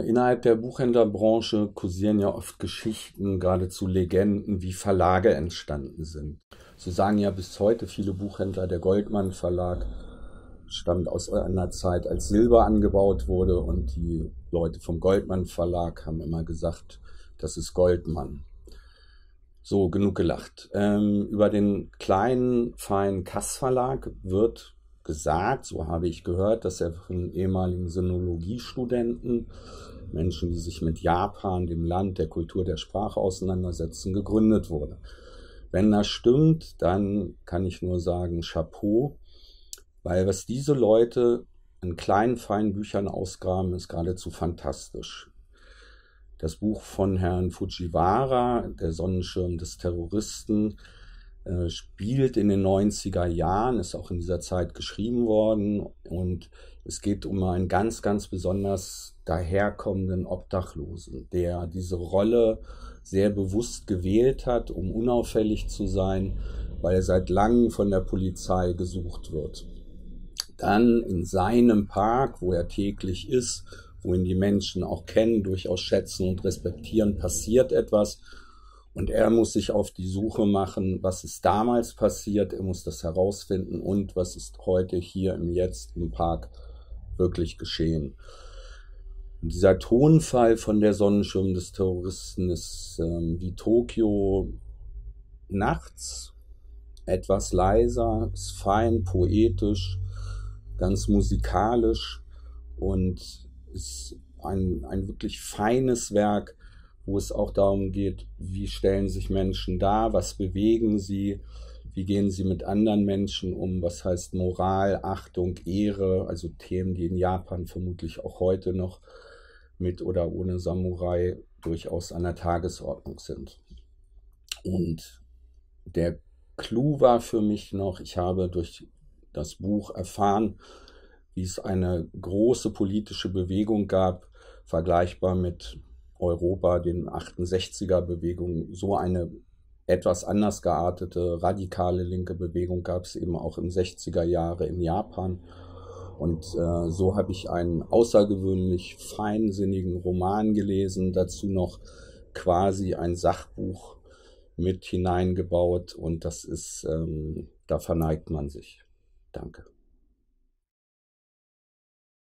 Innerhalb der Buchhändlerbranche kursieren ja oft Geschichten, geradezu Legenden, wie Verlage entstanden sind. So sagen ja bis heute viele Buchhändler, der Goldmann Verlag stammt aus einer Zeit, als Silber angebaut wurde und die Leute vom Goldmann Verlag haben immer gesagt, das ist Goldmann. So, genug gelacht. Ähm, über den kleinen, feinen Kass Verlag wird gesagt, so habe ich gehört, dass er von ehemaligen Sinologiestudenten, Menschen, die sich mit Japan, dem Land, der Kultur, der Sprache auseinandersetzen, gegründet wurde. Wenn das stimmt, dann kann ich nur sagen, Chapeau, weil was diese Leute in kleinen, feinen Büchern ausgraben, ist geradezu fantastisch. Das Buch von Herrn Fujiwara, Der Sonnenschirm des Terroristen, äh, spielt in den 90er Jahren, ist auch in dieser Zeit geschrieben worden und es geht um einen ganz, ganz besonders daherkommenden Obdachlosen, der diese Rolle sehr bewusst gewählt hat, um unauffällig zu sein, weil er seit langem von der Polizei gesucht wird. Dann in seinem Park, wo er täglich ist, wo ihn die Menschen auch kennen, durchaus schätzen und respektieren, passiert etwas und er muss sich auf die Suche machen, was ist damals passiert, er muss das herausfinden und was ist heute hier im Jetzt im Park wirklich geschehen. Und dieser Tonfall von der Sonnenschirm des Terroristen ist ähm, wie Tokio nachts, etwas leiser, ist fein, poetisch, ganz musikalisch und ist ein, ein wirklich feines Werk, wo es auch darum geht, wie stellen sich Menschen dar, was bewegen sie, wie gehen sie mit anderen Menschen um, was heißt Moral, Achtung, Ehre, also Themen, die in Japan vermutlich auch heute noch mit oder ohne Samurai durchaus an der Tagesordnung sind. Und der Clou war für mich noch, ich habe durch das Buch erfahren, wie es eine große politische Bewegung gab, vergleichbar mit Europa, den 68er Bewegungen, so eine etwas anders geartete, radikale linke Bewegung gab es eben auch im 60er Jahre in Japan. Und äh, so habe ich einen außergewöhnlich feinsinnigen Roman gelesen, dazu noch quasi ein Sachbuch mit hineingebaut und das ist, ähm, da verneigt man sich. Danke.